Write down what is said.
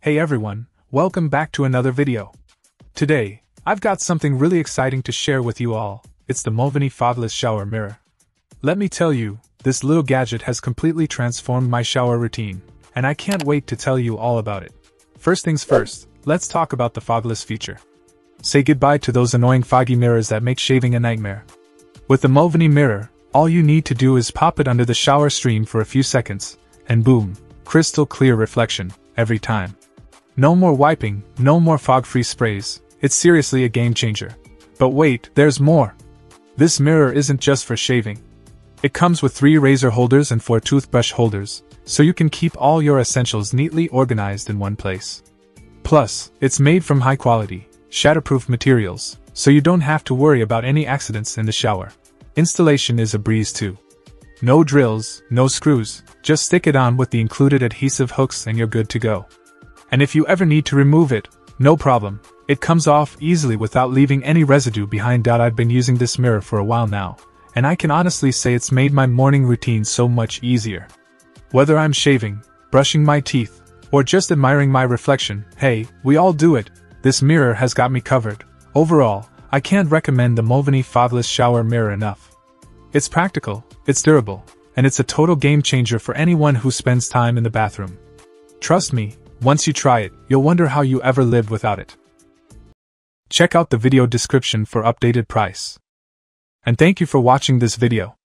Hey everyone, welcome back to another video. Today, I've got something really exciting to share with you all. It's the Mulvinnie Fogless Shower Mirror. Let me tell you, this little gadget has completely transformed my shower routine, and I can't wait to tell you all about it. First things first, let's talk about the fogless feature. Say goodbye to those annoying foggy mirrors that make shaving a nightmare. With the Mulvinnie mirror, all you need to do is pop it under the shower stream for a few seconds, and boom, crystal clear reflection, every time. No more wiping, no more fog free sprays, it's seriously a game changer. But wait, there's more! This mirror isn't just for shaving. It comes with three razor holders and four toothbrush holders, so you can keep all your essentials neatly organized in one place. Plus, it's made from high quality, shatterproof materials, so you don't have to worry about any accidents in the shower. Installation is a breeze too. No drills, no screws, just stick it on with the included adhesive hooks and you're good to go. And if you ever need to remove it, no problem, it comes off easily without leaving any residue behind. I've been using this mirror for a while now, and I can honestly say it's made my morning routine so much easier. Whether I'm shaving, brushing my teeth, or just admiring my reflection, hey, we all do it, this mirror has got me covered. Overall, I can't recommend the Mulvinnie Fogless Shower Mirror enough. It's practical, it's durable, and it's a total game changer for anyone who spends time in the bathroom. Trust me, once you try it, you'll wonder how you ever lived without it. Check out the video description for updated price. And thank you for watching this video.